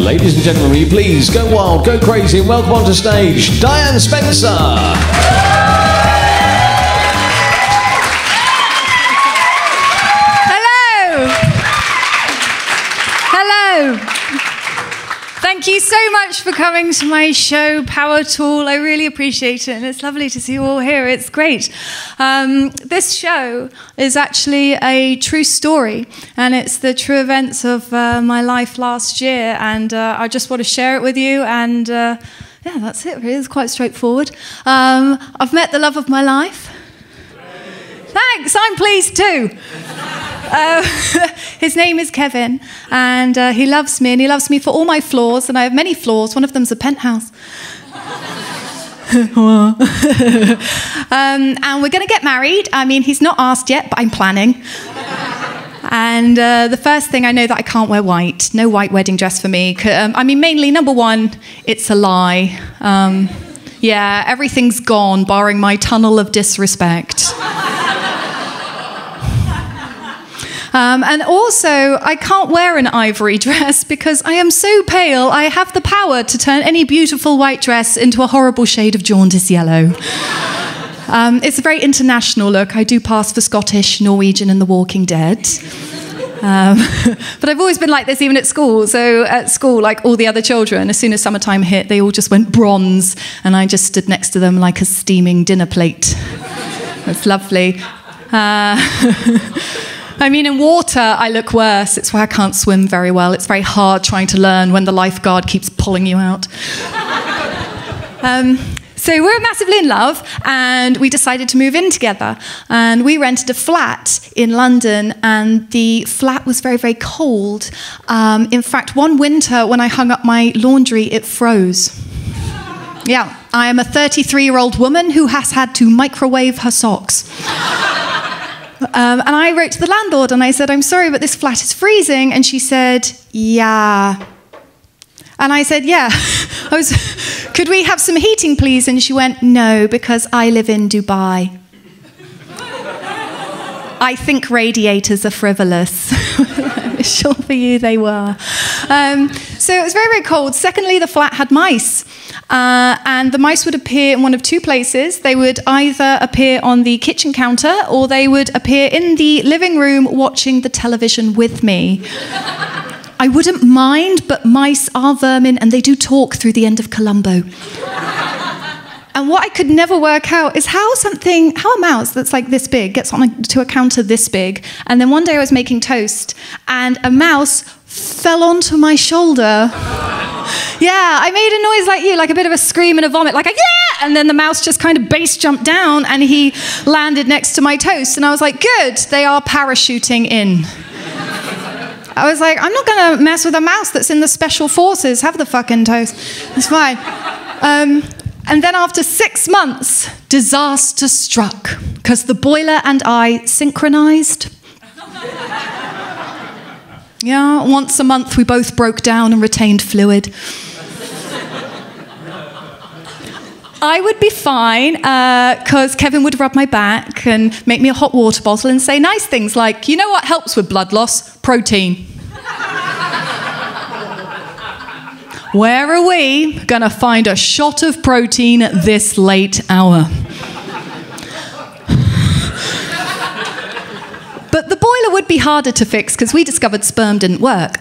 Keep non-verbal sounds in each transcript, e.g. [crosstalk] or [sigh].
Ladies and gentlemen, will you please go wild, go crazy, and welcome onto stage Diane Spencer. So much for coming to my show, Power Tool. I really appreciate it, and it's lovely to see you all here. It's great. Um, this show is actually a true story, and it's the true events of uh, my life last year, and uh, I just want to share it with you. And uh, yeah, that's it. Really, it's quite straightforward. Um, I've met the love of my life. Thanks. I'm pleased too. Uh, [laughs] his name is Kevin, and uh, he loves me, and he loves me for all my flaws, and I have many flaws. One of them's a penthouse. [laughs] um, and we're going to get married. I mean, he's not asked yet, but I'm planning. And uh, the first thing I know that I can't wear white. No white wedding dress for me. Um, I mean, mainly, number one, it's a lie. Um, yeah, everything's gone, barring my tunnel of disrespect. [laughs] Um, and also, I can't wear an ivory dress [laughs] because I am so pale, I have the power to turn any beautiful white dress into a horrible shade of jaundice yellow. Um, it's a very international look. I do pass for Scottish, Norwegian, and The Walking Dead. Um, [laughs] but I've always been like this, even at school. So at school, like all the other children, as soon as summertime hit, they all just went bronze, and I just stood next to them like a steaming dinner plate. [laughs] It's lovely. Uh, I mean, in water, I look worse. It's why I can't swim very well. It's very hard trying to learn when the lifeguard keeps pulling you out. [laughs] um, so we were massively in love, and we decided to move in together. And we rented a flat in London, and the flat was very, very cold. Um, in fact, one winter when I hung up my laundry, it froze. Yeah, I am a 33 year old woman who has had to microwave her socks. Um, and I wrote to the landlord and I said, I'm sorry, but this flat is freezing. And she said, Yeah. And I said, Yeah. [laughs] I was, could we have some heating, please? And she went, No, because I live in Dubai. I think radiators are frivolous. [laughs] sure for you they were. Um, so it was very, very cold. Secondly, the flat had mice. Uh, and the mice would appear in one of two places. They would either appear on the kitchen counter or they would appear in the living room watching the television with me. I wouldn't mind, but mice are vermin and they do talk through the end of Columbo. And what I could never work out is how something, how a mouse that's like this big gets onto a counter this big. And then one day I was making toast and a mouse fell onto my shoulder. [laughs] Yeah, I made a noise like you, like a bit of a scream and a vomit, like a yeah! And then the mouse just kind of base jumped down and he landed next to my toast. And I was like, good, they are parachuting in. I was like, I'm not gonna mess with a mouse that's in the special forces. Have the fucking toast. It's fine. Um, and then after six months, disaster struck because the boiler and I synchronized. [laughs] Yeah, once a month we both broke down and retained fluid. I would be fine because uh, Kevin would rub my back and make me a hot water bottle and say nice things like, you know what helps with blood loss? Protein. Where are we going to find a shot of protein at this late hour? but the boiler would be harder to fix because we discovered sperm didn't work.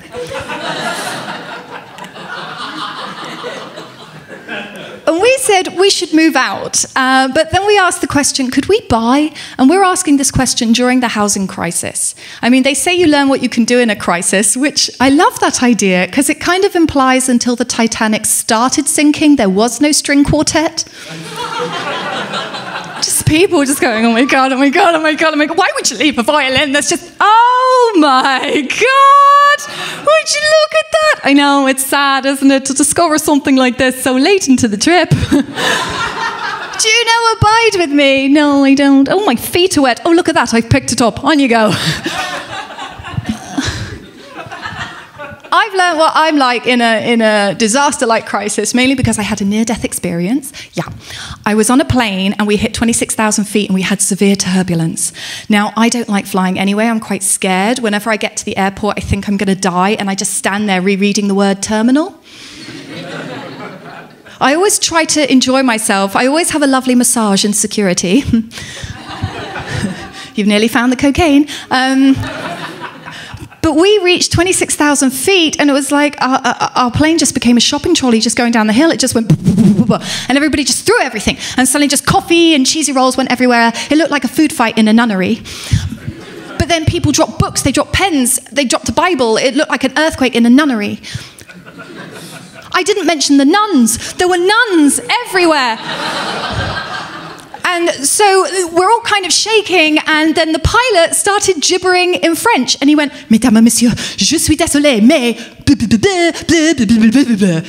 And we said we should move out. Uh, but then we asked the question could we buy? And we're asking this question during the housing crisis. I mean, they say you learn what you can do in a crisis, which I love that idea because it kind of implies until the Titanic started sinking, there was no string quartet. [laughs] [laughs] just people just going, oh my God, oh my God, oh my God, oh my God. Why would you leave a violin? That's just, oh my God. Would you look at that? I know, it's sad, isn't it, to discover something like this so late into the trip. [laughs] Do you know Abide with me? No, I don't. Oh, my feet are wet. Oh, look at that. I've picked it up. On you go. [laughs] I've learned what I'm like in a, in a disaster like crisis, mainly because I had a near death experience. Yeah. I was on a plane and we hit 26,000 feet and we had severe turbulence. Now, I don't like flying anyway. I'm quite scared. Whenever I get to the airport, I think I'm going to die and I just stand there rereading the word terminal. [laughs] I always try to enjoy myself. I always have a lovely massage in security. [laughs] You've nearly found the cocaine. Um, but we reached 26,000 feet, and it was like our, our, our, plane just became a shopping trolley just going down the hill. It just went, and everybody just threw everything. And suddenly, just coffee and cheesy rolls went everywhere. It looked like a food fight in a nunnery. But then people dropped books, they dropped pens, they dropped a Bible. It looked like an earthquake in a nunnery. I didn't mention the nuns. There were nuns everywhere. And so we're all kind of shaking, and then the pilot started gibbering in French, and he went, Mesdames et messieurs, je suis désolé, mais.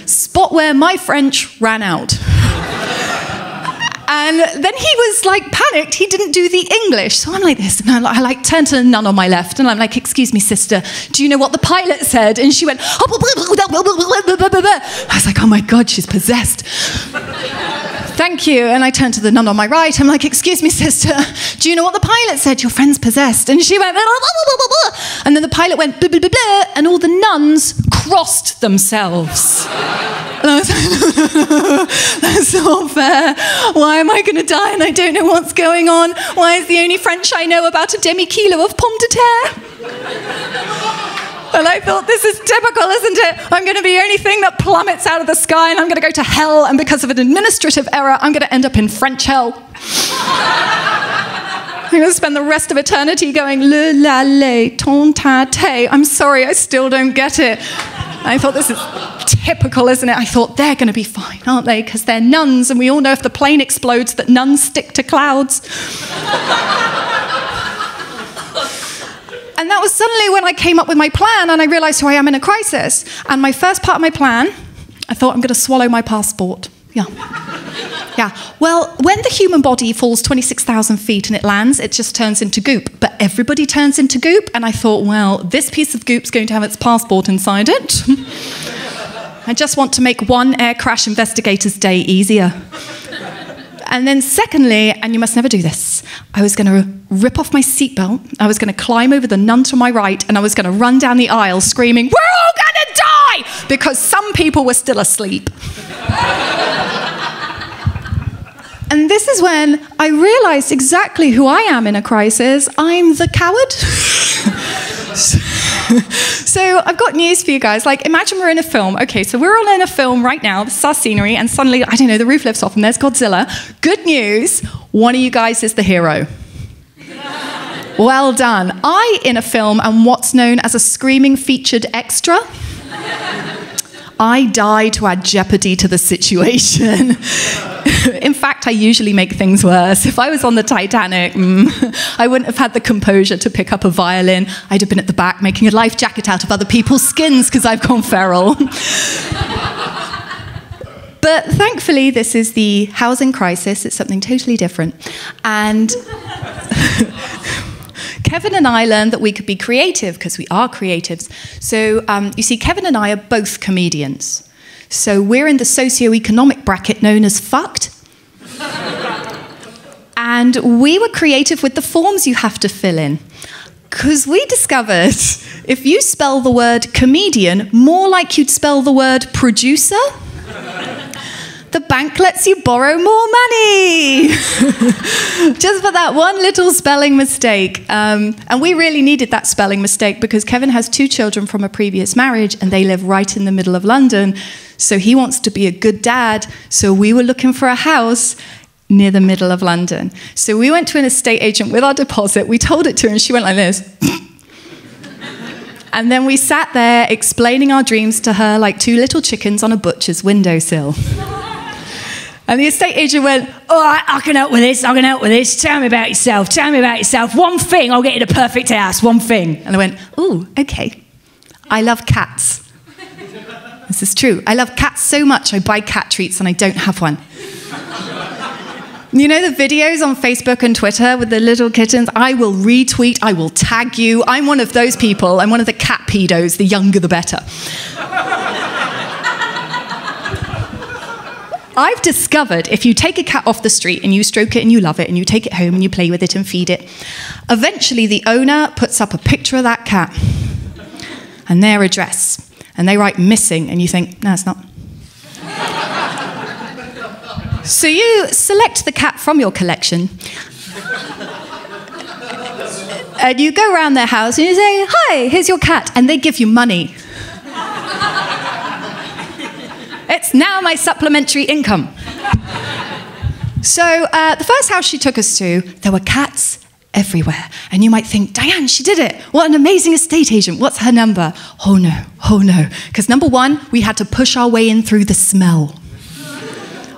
Spot where my French ran out. And then he was like panicked. He didn't do the English. So I'm like this. And I, I like turned to the nun on my left and I'm like, excuse me, sister, do you know what the pilot said? And she went, I was like, oh my God, she's possessed. Thank you. And I turned to the nun on my right. I'm like, excuse me, sister, do you know what the pilot said? Your friend's possessed. And she went, and then the pilot went, and all the nuns crossed themselves. And I was like, [laughs] that's not fair. Why am I going to die and I don't know what's going on? Why is the only French I know about a demi kilo of pomme de terre? And I thought, this is typical, isn't it? I'm going to be the only thing that plummets out of the sky and I'm going to go to hell. And because of an administrative error, I'm going to end up in French hell. I'm going to spend the rest of eternity going, le la le, ton ta te. I'm sorry, I still don't get it. I thought, this is typical, isn't it? I thought, they're going to be fine, aren't they? Because they're nuns, and we all know if the plane explodes that nuns stick to clouds. And that was suddenly when I came up with my plan and I realized who I am in a crisis. And my first part of my plan, I thought, I'm going to swallow my passport. Yeah. Yeah. Well, when the human body falls 26,000 feet and it lands, it just turns into goop. But everybody turns into goop. And I thought, well, this piece of goop's going to have its passport inside it. [laughs] I just want to make one air crash investigator's day easier. And then, secondly, and you must never do this, I was going to rip off my seatbelt, I was going to climb over the nun to my right, and I was going to run down the aisle screaming, We're all going to die! Because some people were still asleep. [laughs] And this is when I realized exactly who I am in a crisis. I'm the coward. [laughs] [laughs] so I've got news for you guys. Like, imagine we're in a film. Okay, so we're all in a film right now. This is our scenery, and suddenly, I don't know, the roof lifts off, and there's Godzilla. Good news one of you guys is the hero. [laughs] well done. I, in a film, am what's known as a screaming featured extra. I die to add jeopardy to the situation. [laughs] In fact, I usually make things worse. If I was on the Titanic, mm, I wouldn't have had the composure to pick up a violin. I'd have been at the back making a life jacket out of other people's skins because I've gone feral. [laughs] But thankfully, this is the housing crisis. It's something totally different. And [laughs] Kevin and I learned that we could be creative because we are creatives. So um, you see, Kevin and I are both comedians. So we're in the socio-economic bracket known as fucked. and we were creative with the forms you have to fill in. Because we discovered if you spell the word comedian more like you'd spell the word producer, the bank lets you borrow more money. [laughs] Just for that one little spelling mistake. Um, and we really needed that spelling mistake because Kevin has two children from a previous marriage and they live right in the middle of London. So he wants to be a good dad. So we were looking for a house near the middle of London. So we went to an estate agent with our deposit. We told it to her and she went like this. [laughs] and then we sat there explaining our dreams to her like two little chickens on a butcher's windowsill. [laughs] And the estate agent went, right, I can help with this, I can help with this. Tell me about yourself, tell me about yourself. One thing, I'll get you the perfect house, one thing. And I went, Ooh, okay. I love cats. [laughs] This is true. I love cats so much, I buy cat treats and I don't have one. You know the videos on Facebook and Twitter with the little kittens? I will retweet, I will tag you. I'm one of those people. I'm one of the cat pedos, the younger the better. I've discovered if you take a cat off the street and you stroke it and you love it and you take it home and you play with it and feed it, eventually the owner puts up a picture of that cat and their address and they write missing and you think, no, it's not. [laughs] So you select the cat from your collection. and you go around their house and you say, Hi, here's your cat. And they give you money. It's now my supplementary income. So uh, the first house she took us to, there were cats everywhere. And you might think, Diane, she did it. What an amazing estate agent. What's her number? Oh no, oh no. Because number one, we had to push our way in through the smell.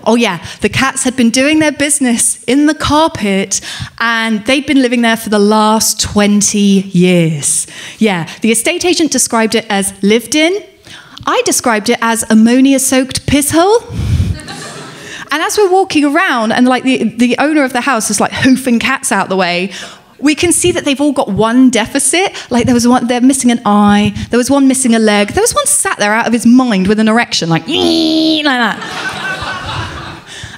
Oh, yeah, the cats had been doing their business in the carpet and they'd been living there for the last 20 years. Yeah, the estate agent described it as lived in. I described it as ammonia soaked piss hole. And as we're walking around and like the, the owner of the house is like hoofing cats out the way, we can see that they've all got one deficit. Like there was one, they're missing an eye. There was one missing a leg. There was one sat there out of his mind with an erection, like, like that.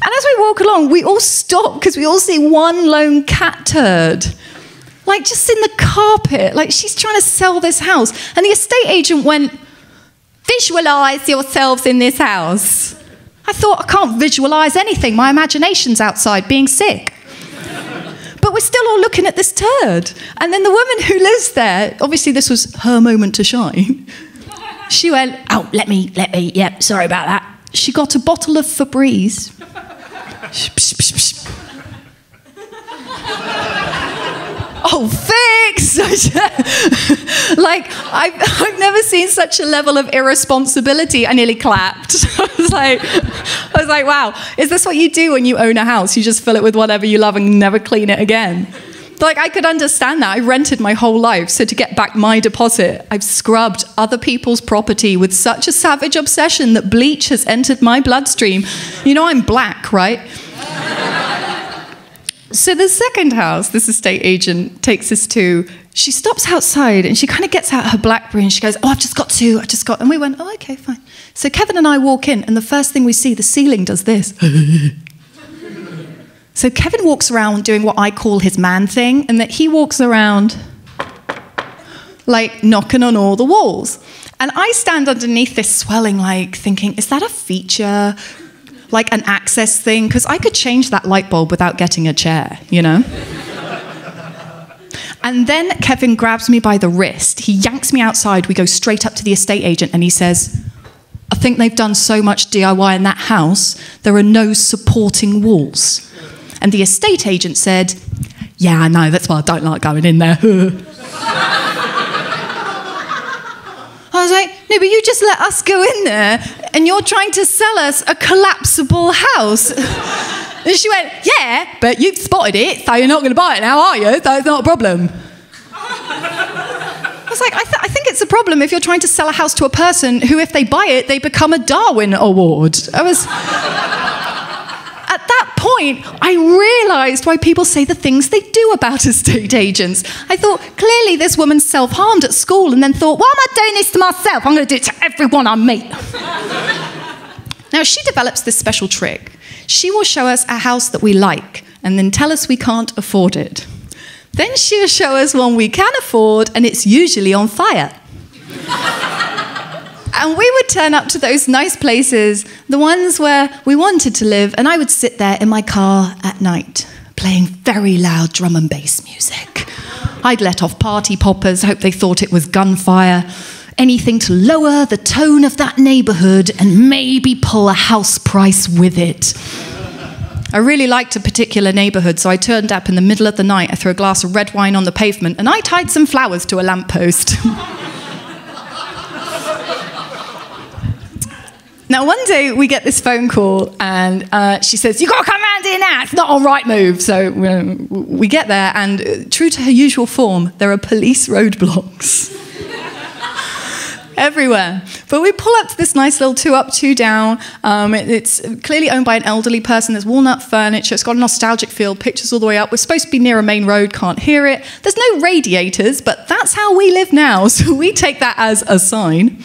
And as we walk along, we all stop because we all see one lone cat turd. Like just in the carpet. Like she's trying to sell this house. And the estate agent went, Visualize yourselves in this house. I thought, I can't visualize anything. My imagination's outside being sick. But we're still all looking at this turd. And then the woman who lives there, obviously, this was her moment to shine. She went, Oh, let me, let me, yep, sorry about that. She got a bottle of Febreze oh, fix! [laughs] like, I've, I've never seen such a level of irresponsibility. I nearly clapped. [laughs] I was like, I was like, wow, is this what you do when you own a house? You just fill it with whatever you love and never clean it again. Like, I could understand that. I rented my whole life. So, to get back my deposit, I've scrubbed other people's property with such a savage obsession that bleach has entered my bloodstream. You know, I'm black, right? So, the second house this estate agent takes us to, she stops outside and she kind of gets out her Blackberry and she goes, Oh, I've just got to, I've just got. And we went, Oh, okay, fine. So, Kevin and I walk in, and the first thing we see, the ceiling does this. [laughs] So Kevin walks around doing what I call his man thing, and that he walks around like knocking on all the walls. And I stand underneath this swelling, like thinking, is that a feature? Like an access thing? Because I could change that light bulb without getting a chair, you know? and then Kevin grabs me by the wrist. He yanks me outside. We go straight up to the estate agent, and he says, I think they've done so much DIY in that house, there are no supporting walls. And the estate agent said, Yeah, I know, that's why I don't like going in there. [laughs] I was like, No, but you just let us go in there and you're trying to sell us a collapsible house. [laughs] and she went, Yeah, but you've spotted it, so you're not going to buy it now, are you? So it's not a problem. I was like, I, th- I, think it's a problem if you're trying to sell a house to a person who, if they buy it, they become a Darwin Award. I was point, I realized why people say the things they do about [laughs] estate agents. I thought, clearly, this woman self harmed at school and then thought, why am I doing this to myself? I'm going to do it to everyone I meet. [laughs] now, she develops this special trick. She will show us a house that we like and then tell us we can't afford it. Then she'll show us one we can afford, and it's usually on fire. [laughs] And we would turn up to those nice places, the ones where we wanted to live, and I would sit there in my car at night, playing very loud drum and bass music. I'd let off party poppers, hope they thought it was gunfire. Anything to lower the tone of that neighborhood and maybe pull a house price with it. I really liked a particular neighborhood, so I turned up in the middle of the night. I threw a glass of red wine on the pavement and I tied some flowers to a lamppost. [laughs] Now, one day we get this phone call, and uh, she says, You've got to come round here now. It's not on Rightmove. So we get there, and uh, true to her usual form, there are police roadblocks. [laughs] everywhere. But we pull up to this nice little two up, two down. Um, it, it's clearly owned by an elderly person. There's walnut furniture. It's got a nostalgic feel, pictures all the way up. We're supposed to be near a main road, can't hear it. There's no radiators, but that's how we live now. [laughs] So we take that as a sign.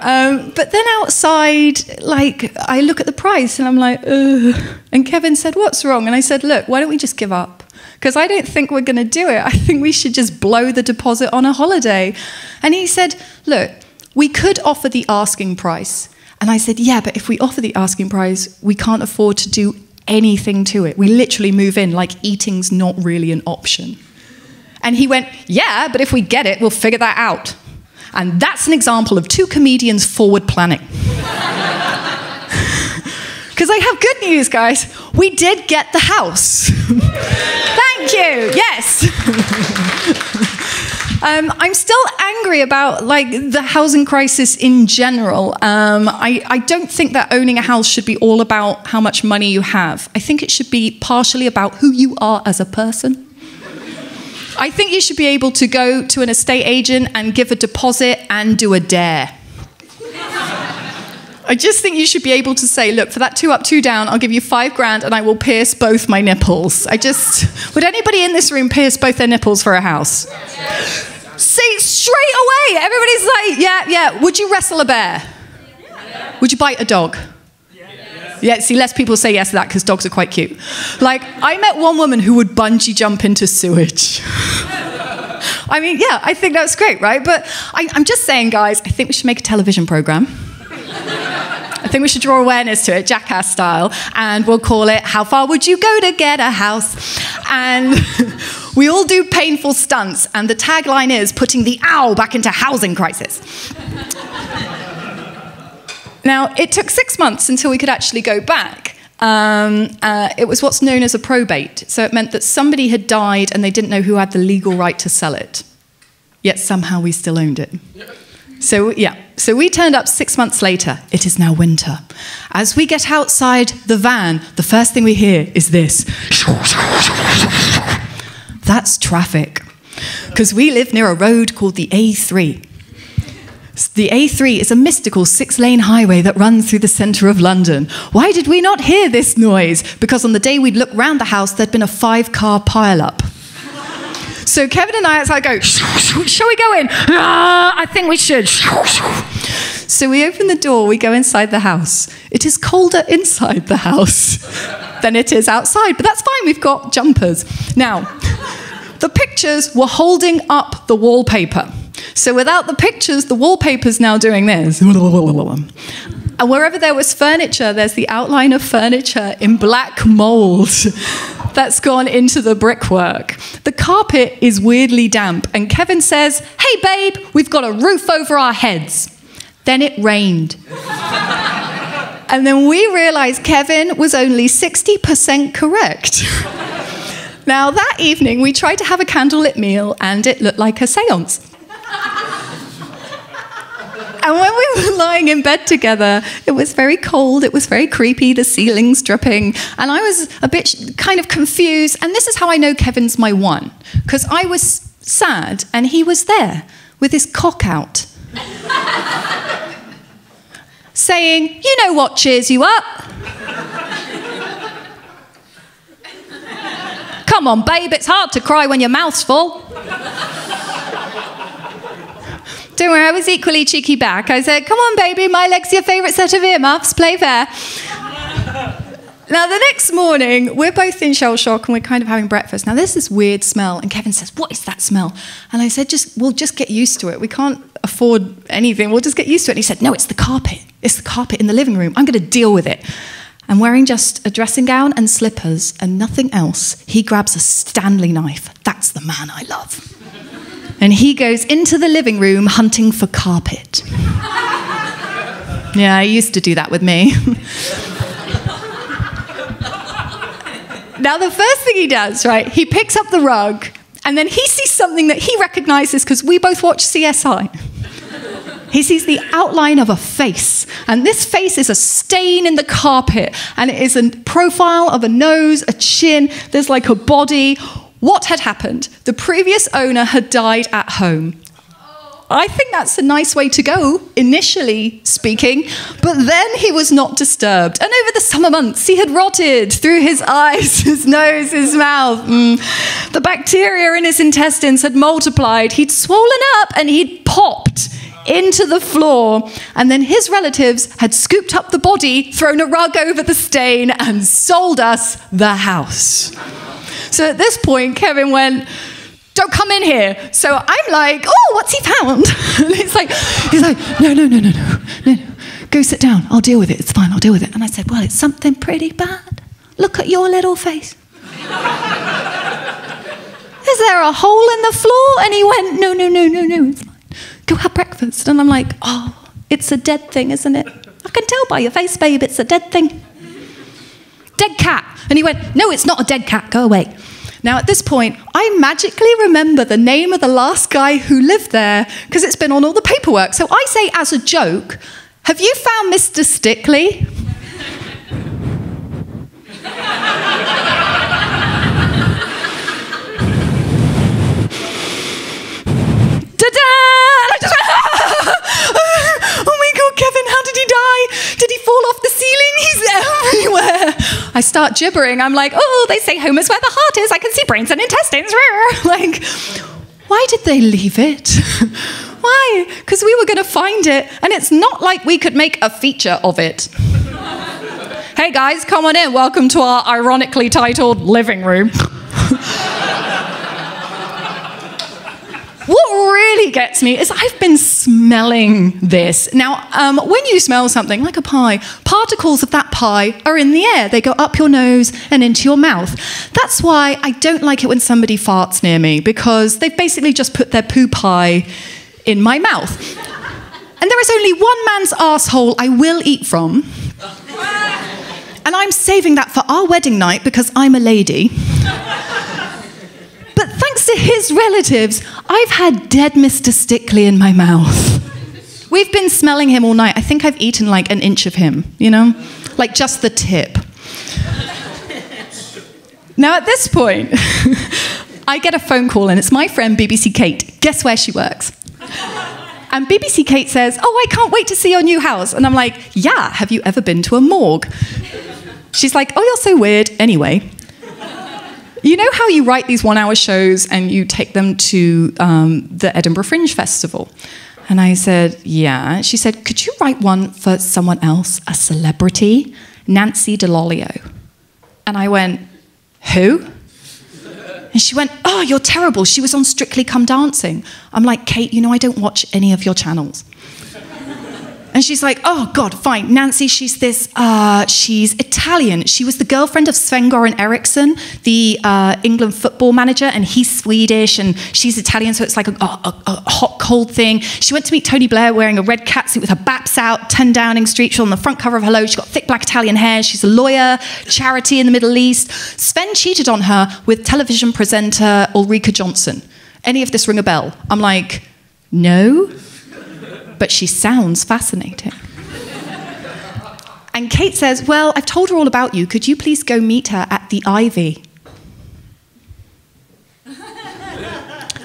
Um, but then outside, like, I look at the price and I'm like, Ugh. And Kevin said, What's wrong? And I said, Look, why don't we just give up? Because I don't think we're going to do it. I think we should just blow the deposit on a holiday. And he said, Look, we could offer the asking price. And I said, Yeah, but if we offer the asking price, we can't afford to do anything to it. We literally move in like eating's not really an option. And he went, Yeah, but if we get it, we'll figure that out. And that's an example of two comedians forward planning. Because I have good news, guys. We did get the house. Thank you. Yes. Um, I'm still angry about like the housing crisis in general. Um, I, I don't think that owning a house should be all about how much money you have. I think it should be partially about who you are as a person. I think you should be able to go to an estate agent and give a deposit and do a dare. I just think you should be able to say, look, for that two up, two down, I'll give you five grand and I will pierce both my nipples. I just, would anybody in this room pierce both their nipples for a house? See, straight away, everybody's like, yeah, yeah. Would you wrestle a bear? Would you bite a dog? Yeah, see, less people say yes to that because dogs are quite cute. Like, I met one woman who would bungee jump into sewage. [laughs] I mean, yeah, I think that's great, right? But I, am just saying, guys, I think we should make a television program. [laughs] I think we should draw awareness to it, jackass style, and we'll call it How Far Would You Go to Get a House? And [laughs] we all do painful stunts, and the tagline is putting the owl back into housing crisis. Now, it took six months until we could actually go back. Um, uh, it was what's known as a probate. So it meant that somebody had died and they didn't know who had the legal right to sell it. Yet somehow we still owned it. So, yeah, so we turned up six months later. It is now winter. As we get outside the van, the first thing we hear is this that's traffic. Because we live near a road called the A3. The A3 is a mystical six lane highway that runs through the centre of London. Why did we not hear this noise? Because on the day we'd look round the house, there'd been a five car pile up. So Kevin and I outside go, [laughs] shall we go in? Ah, I think we should. [laughs] So we open the door, we go inside the house. It is colder inside the house [laughs] than it is outside, but that's fine, we've got jumpers. Now, the pictures were holding up the wallpaper. So without the pictures, the wallpaper's now doing this. And wherever there was furniture, there's the outline of furniture in black mold that's gone into the brickwork. The carpet is weirdly damp, and Kevin says, Hey, babe, we've got a roof over our heads. Then it rained. [laughs] and then we realized Kevin was only 60% correct. now, that evening, we tried to have a candlelit meal, and it looked like a seance. And when we were lying in bed together, it was very cold, it was very creepy, the ceiling's dripping, and I was a bit kind of confused. And this is how I know Kevin's my one, because I was sad and he was there with his cock out, [laughs] saying, You know what cheers you up? [laughs] Come on, babe, it's hard to cry when your mouth's full. Don't worry, I was equally cheeky back. I said, Come on, baby, my leg's your favourite set of earmuffs, play fair. [laughs] now, the next morning, we're both in shell shock and we're kind of having breakfast. Now, there's this weird smell, and Kevin says, What is that smell? And I said, just, We'll just get used to it. We can't afford anything, we'll just get used to it. And he said, No, it's the carpet. It's the carpet in the living room. I'm going to deal with it. And wearing just a dressing gown and slippers and nothing else, he grabs a Stanley knife. That's the man I love and he goes into the living room hunting for carpet. yeah, he used to do that with me. now, the first thing he does, right, he picks up the rug and then he sees something that he recognizes because we both watch CSI. He sees the outline of a face, and this face is a stain in the carpet, and it is a profile of a nose, a chin, there's like a body. What had happened? The previous owner had died at home. I think that's a nice way to go, initially speaking. But then he was not disturbed. And over the summer months, he had rotted through his [laughs] eyes, his nose, his mouth. Mm. The bacteria in his intestines had multiplied. He'd swollen up and he'd popped into the floor. And then his relatives had scooped up the body, thrown a rug over the stain, and sold us the house. So at this point, Kevin went, don't come in here. So I'm like, oh, what's he found? [laughs] and he's like, he's like, no, no, no, no, no, no, no. Go sit down. I'll deal with it. It's fine. I'll deal with it. And I said, well, it's something pretty bad. Look at your little face. [laughs] Is there a hole in the floor? And he went, no, no, no, no, no. It's fine. Go have breakfast. And I'm like, oh, it's a dead thing, isn't it? I can tell by your face, babe, it's a dead thing. Dead cat. And he went, no, it's not a dead cat. Go away. Now, at this point, I magically remember the name of the last guy who lived there because it's been on all the paperwork. So I say, as a joke, Have you found Mr. Stickley? Went, ah! oh my God, Kevin, how did he die? Did he fall off the ceiling? He's [laughs] everywhere. I start gibbering. I'm like, oh, they say home is where the heart is. I can see brains and intestines. [laughs] like, why did they leave it? [laughs] why? Because we were going to find it, and it's not like we could make a feature of it. [laughs] hey guys, come on in. Welcome to our ironically titled living room. What really gets me is I've been smelling this. Now, um, when you smell something like a pie, particles of that pie are in the air. They go up your nose and into your mouth. That's why I don't like it when somebody farts near me because they've basically just put their poo pie in my mouth. And there is only one man's asshole I will eat from. And I'm saving that for our wedding night because I'm a lady. To his relatives, I've had dead Mr. Stickley in my mouth. We've been smelling him all night. I think I've eaten like an inch of him, you know? Like just the tip. Now, at this point, [laughs] I get a phone call and it's my friend BBC Kate. Guess where she works? And BBC Kate says, Oh, I can't wait to see your new house. And I'm like, Yeah, have you ever been to a morgue? She's like, Oh, you're so weird. Anyway, you know how you write these one hour shows and you take them to um, the Edinburgh Fringe Festival? And I said, Yeah. She said, Could you write one for someone else, a celebrity? Nancy Dell'Olio. And I went, Who? And she went, Oh, you're terrible. She was on Strictly Come Dancing. I'm like, Kate, you know I don't watch any of your channels. And she's like, oh, God, fine. Nancy, she's this, uh, she's Italian. She was the girlfriend of Sven Goran Eriksson, the uh, England football manager, and he's Swedish and she's Italian, so it's like a, a, a, hot, cold thing. She went to meet Tony Blair wearing a red catsuit with her baps out, 10 Downing Street. She's on the front cover of Hello. She's got thick black Italian hair. She's a lawyer, charity in the Middle East. Sven cheated on her with television presenter Ulrika Jonsson. Any of this ring a bell? I'm like, no but she sounds fascinating. And Kate says, Well, I've told her all about you. Could you please go meet her at the Ivy?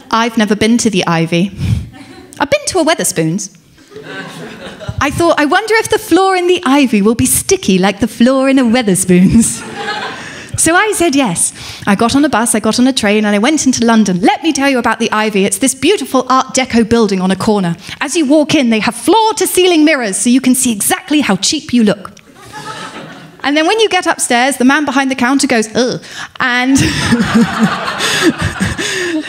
I've never been to the Ivy. I've been to a Wetherspoons. I thought, I wonder if the floor in the Ivy will be sticky like the floor in a Wetherspoons. So I said yes. I got on a bus, I got on a train, and I went into London. Let me tell you about the Ivy. It's this beautiful Art Deco building on a corner. As you walk in, they have floor to ceiling mirrors so you can see exactly how cheap you look. [laughs] And then when you get upstairs, the man behind the counter goes, ugh. And [laughs]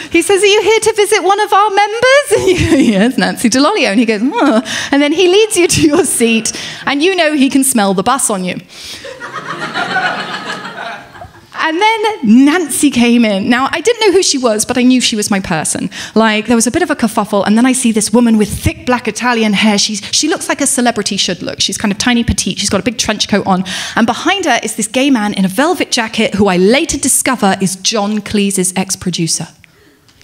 he says, Are you here to visit one of our members? And you go, Yes, Nancy Dell'Olio. And he goes, oh. And then he leads you to your seat, and you know he can smell the bus on you. And then Nancy came in. Now, I didn't know who she was, but I knew she was my person. Like, there was a bit of a kerfuffle, and then I see this woman with thick black Italian hair. She's, she looks like a celebrity should look. She's kind of tiny, petite. She's got a big trench coat on. And behind her is this gay man in a velvet jacket who I later discover is John Cleese's ex producer.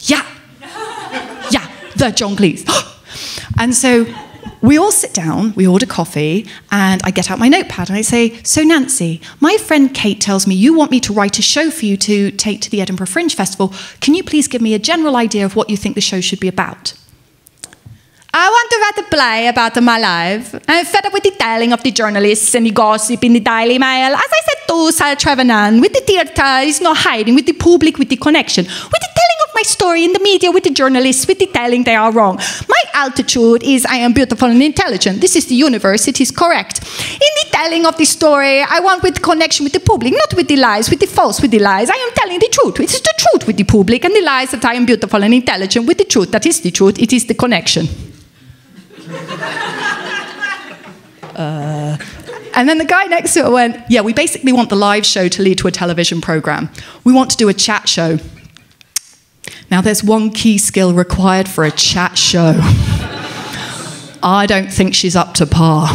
Yeah. [laughs] Yeah, the John Cleese. [gasps] and so we all sit down, we order coffee, and I get out my notepad and I say, So, Nancy, my friend Kate tells me you want me to write a show for you to take to the Edinburgh Fringe Festival. Can you please give me a general idea of what you think the show should be about? I want to write a play about my life. I'm fed up with the telling of the journalists and the gossip in the Daily Mail. As I said to Sir Trevor Nunn, with the theatre is not hiding, with the public, with the connection, with the my story in the media, with the journalists, with the telling they are wrong. My altitude is I am beautiful and intelligent. This is the universe, it is correct. In the telling of the story, I want with connection with the public, not with the lies, with the false, with the lies. I am telling the truth. It is the truth with the public, and the lies that I am beautiful and intelligent with the truth. That is the truth, it is the connection. [laughs] uh, and then the guy next to it went, Yeah, we basically want the live show to lead to a television program. We want to do a chat show. Now, there's one key skill required for a chat show. [laughs] I don't think she's up to par.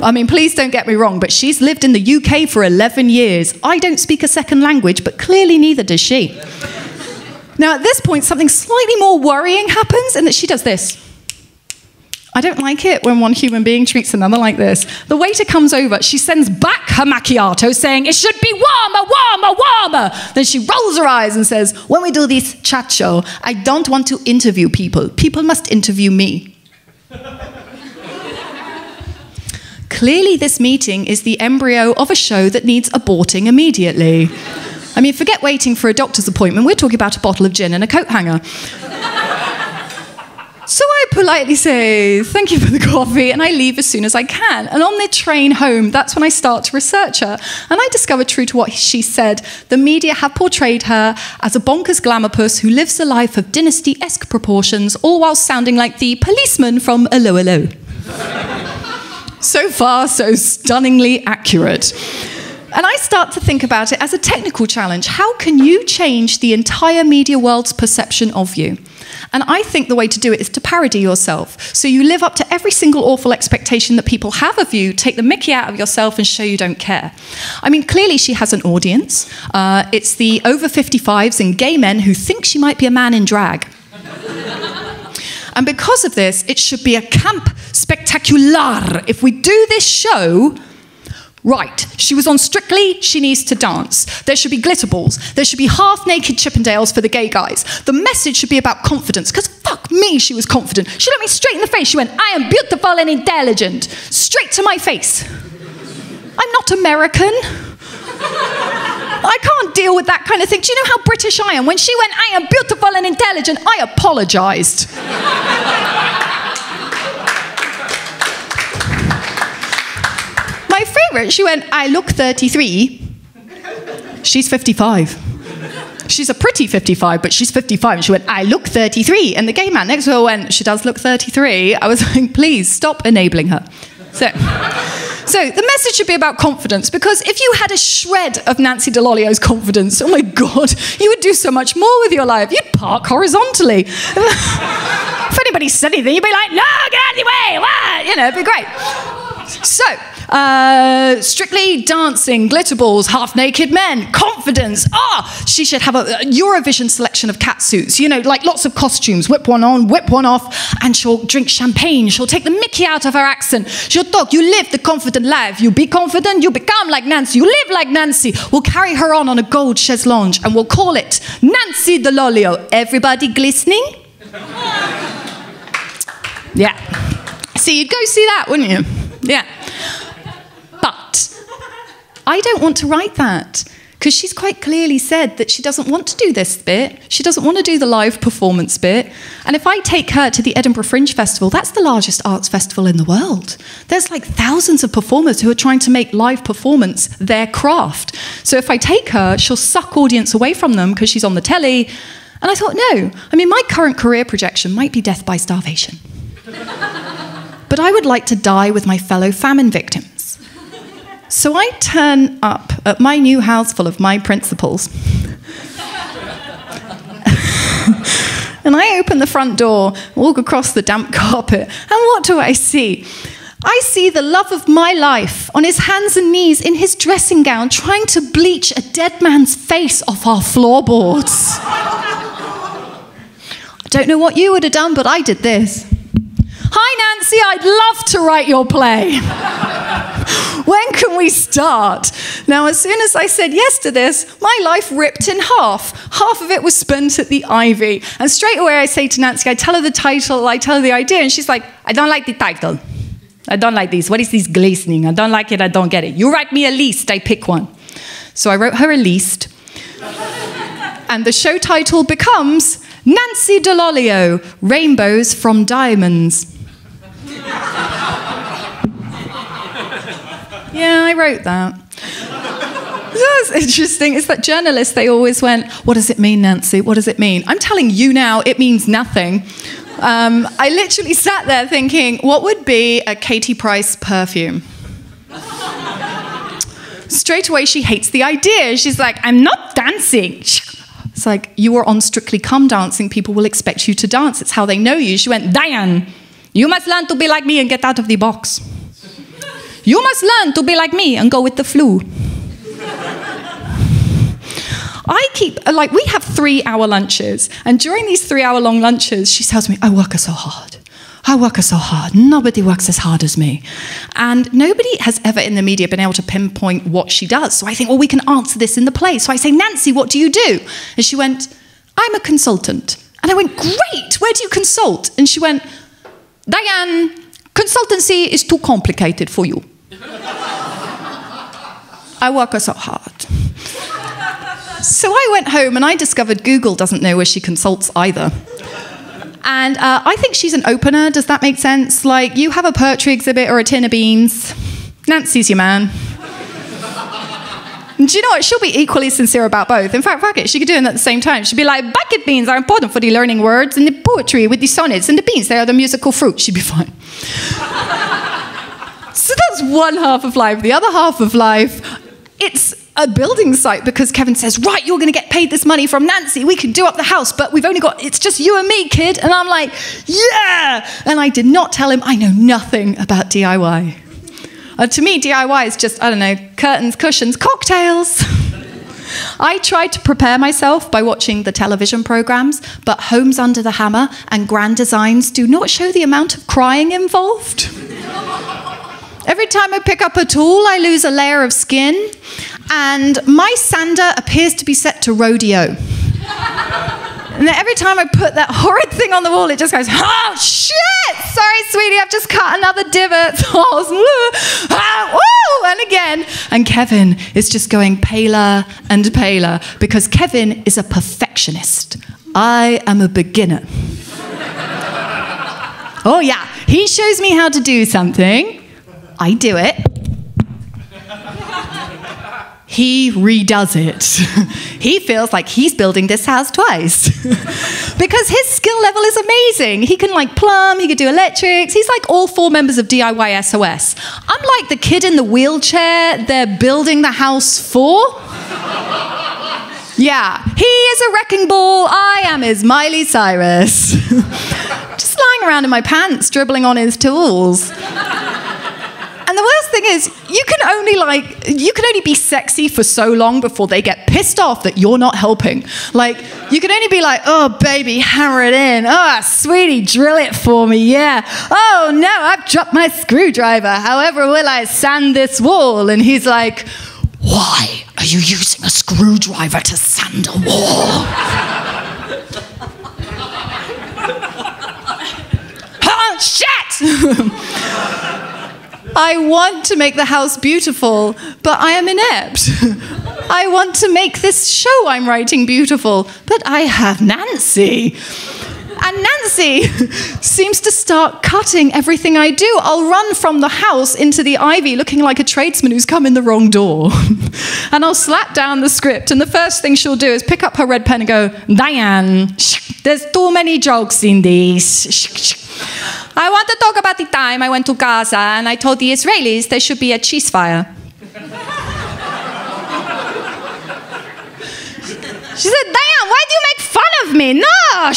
I mean, please don't get me wrong, but she's lived in the UK for 11 years. I don't speak a second language, but clearly neither does she. Now, at this point, something slightly more worrying happens, and that she does this. I don't like it when one human being treats another like this. The waiter comes over, she sends back her macchiato saying, It should be warmer, warmer, warmer. Then she rolls her eyes and says, When we do this chat show, I don't want to interview people. People must interview me. Clearly, this meeting is the embryo of a show that needs aborting immediately. I mean, forget waiting for a doctor's appointment, we're talking about a bottle of gin and a coat hanger. So I politely say, Thank you for the coffee, and I leave as soon as I can. And on the train home, that's when I start to research her. And I discover, true to what she said, the media have portrayed her as a bonkers glamour who lives a life of dynasty esque proportions, all while sounding like the policeman from 'Allo 'Allo. [laughs] so far, so stunningly accurate. And I start to think about it as a technical challenge. How can you change the entire media world's perception of you? And I think the way to do it is to parody yourself. So you live up to every single awful expectation that people have of you, take the mickey out of yourself, and show you don't care. I mean, clearly she has an audience. Uh, it's the over 55s and gay men who think she might be a man in drag. and because of this, it should be a camp spectacular. If we do this show, Right, she was on Strictly, she needs to dance. There should be glitter balls. There should be half naked Chippendales for the gay guys. The message should be about confidence, because fuck me, she was confident. She looked me straight in the face. She went, I am beautiful and intelligent. Straight to my face. I'm not American. I can't deal with that kind of thing. Do you know how British I am? When she went, I am beautiful and intelligent, I apologized. She went, I look 33. She's 55. She's a pretty 55, but she's 55. And she went, I look 33. And the gay man next to her went, She does look 33. I was [laughs] like, Please stop enabling her. So, so the message should be about confidence because if you had a shred of Nancy Dell'Olio's confidence, oh my God, you would do so much more with your life. You'd park horizontally. [laughs] if anybody said anything, you'd be like, No, get out of the way. What? You know, it'd be great. So, uh, strictly dancing, glitter balls, half naked men, confidence. Ah, she should have a, Eurovision selection of cat suits, you know, like lots of costumes, whip one on, whip one off, and she'll drink champagne. She'll take the mickey out of her accent. She'll talk, you live the confident life. You be confident, you become like Nancy, you live like Nancy. We'll carry her on on a gold chaise lounge and we'll call it Nancy Dell'Olio. Everybody glistening? [laughs] yeah. See, you'd go see that, wouldn't you? Yeah. But I don't want to write that because she's quite clearly said that she doesn't want to do this bit. She doesn't want to do the live performance bit. And if I take her to the Edinburgh Fringe Festival, that's the largest arts festival in the world. There's like thousands of performers who are trying to make live performance their craft. So if I take her, she'll suck audience away from them because she's on the telly. And I thought, no, I mean, my current career projection might be death by starvation. [laughs] but I would like to die with my fellow famine victims. So I turn up at my new house full of my principles. [laughs] and I open the front door, walk across the damp carpet, and what do I see? I see the love of my life on his hands and knees in his dressing gown, trying to bleach a dead man's face off our floorboards. [laughs] I don't know what you would have done, but I did this. Hi, Nancy, I'd love to write your play. [laughs] when can we start? Now, as soon as I said yes to this, my life ripped in half. Half of it was spent at the Ivy. And straight away, I say to Nancy, I tell her the title, I tell her the idea, and she's like, I don't like the title. I don't like this. What is this glistening? I don't like it. I don't get it. You write me a list, I pick one. So I wrote her a list. [laughs] and the show title becomes Nancy Dell'Olio Rainbows from Diamonds. Yeah, I wrote that. That's interesting. It's that journalists, they always went, What does it mean, Nancy? What does it mean? I'm telling you now, it means nothing. Um, I literally sat there thinking, What would be a Katie Price perfume? Straight away, she hates the idea. She's like, I'm not dancing. It's like, you are on Strictly Come Dancing. People will expect you to dance. It's how they know you. She went, Diane, you must learn to be like me and get out of the box. You must learn to be like me and go with the flu. I keep, like, we have three hour lunches. And during these three hour long lunches, she tells me, I work so hard. I work so hard. Nobody works as hard as me. And nobody has ever in the media been able to pinpoint what she does. So I think, well, we can answer this in the play. So I say, Nancy, what do you do? And she went, I'm a consultant. And I went, great. Where do you consult? And she went, Diane, consultancy is too complicated for you. I work so hard. So I went home and I discovered Google doesn't know where she consults either. And uh, I think she's an opener. Does that make sense? Like, you have a poetry exhibit or a tin of beans. Nancy's your man. Do you know what? She'll be equally sincere about both. In fact, fuck it, she could do it at the same time. She'd be like, bucket beans are important for the learning words and the poetry with the sonnets, and the beans, they are the musical fruit. She'd be fine. One half of life. The other half of life, it's a building site because Kevin says, Right, you're going to get paid this money from Nancy. We can do up the house, but we've only got, it's just you and me, kid. And I'm like, Yeah. And I did not tell him I know nothing about DIY. Uh, to me, DIY is just, I don't know, curtains, cushions, cocktails. [laughs] I tried to prepare myself by watching the television programs, but Homes Under the Hammer and Grand Designs do not show the amount of crying involved. [laughs] Every time I pick up a tool, I lose a layer of skin, and my sander appears to be set to rodeo. [laughs] And every time I put that horrid thing on the wall, it just goes, oh shit! Sorry, sweetie, I've just cut another divot. [laughs] Ah, and again. And Kevin is just going paler and paler because Kevin is a perfectionist. I am a beginner. [laughs] oh, yeah. He shows me how to do something. I do it. He redoes it. [laughs] he feels like he's building this house twice. [laughs] because his skill level is amazing. He can like plumb, he can do electrics. He's like all four members of DIY SOS. I'm like the kid in the wheelchair they're building the house for. [laughs] Yeah, he is a wrecking ball. I am his Miley Cyrus. Just lying around in my pants, dribbling on his tools. And the worst thing is, you can only like you can only be sexy for so long before they get pissed off that you're not helping. Like you can only be like, "Oh baby, hammer it in. Oh sweetie, drill it for me. Yeah. Oh no, I've dropped my screwdriver. However, will I sand this wall?" And he's like, "Why are you using a screwdriver to sand a wall?" [laughs] oh shit! [laughs] I want to make the house beautiful, but I am inept. [laughs] I want to make this show I'm writing beautiful, but I have Nancy. And Nancy [laughs] seems to start cutting everything I do. I'll run from the house into the Ivy looking like a tradesman who's come in the wrong door. [laughs] and I'll slap down the script, and the first thing she'll do is pick up her red pen and go, Diane, there's too many jokes in this. I want to talk about the time I went to Gaza and I told the Israelis there should be a ceasefire. [laughs] She said, Diane, why do you make fun of me? No! I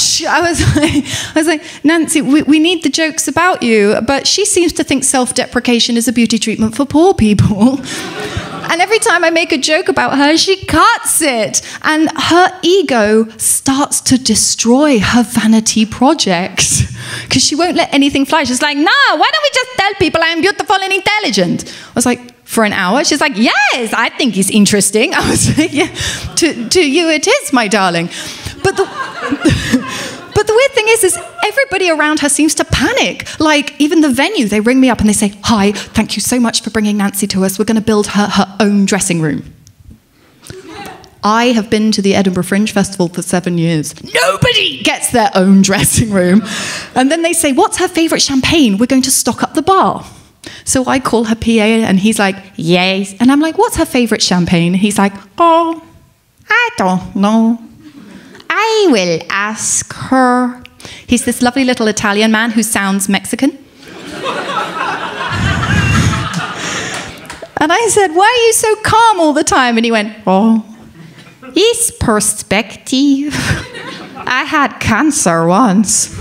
was [laughs] like, I was like Nancy, we, we need the jokes about you. But she seems to think self deprecation is a beauty treatment for poor people. [laughs] And every time I make a joke about her, she cuts it. And her ego starts to destroy her vanity project because [laughs] she won't let anything fly. She's like, no, why don't we just tell people I'm beautiful and intelligent? I was like, for an hour? She's like, Yes, I think he's interesting. [laughs] I was like, Yeah, to, to you it is, my darling. But the. [laughs] But the weird thing is, is everybody around her seems to panic. Like even the venue, they ring me up and they say, "Hi, thank you so much for bringing Nancy to us. We're going to build her her own dressing room." I have been to the Edinburgh Fringe Festival for seven years. Nobody gets their own dressing room. And then they say, What's her favourite champagne? We're going to stock up the bar. So I call her PA and he's like, Yes. And I'm like, What's her favourite champagne? He's like, Oh, I don't know. I will ask her. He's this lovely little Italian man who sounds Mexican. and I said, Why are you so calm all the time? And he went, Oh, it's perspective. I had cancer once.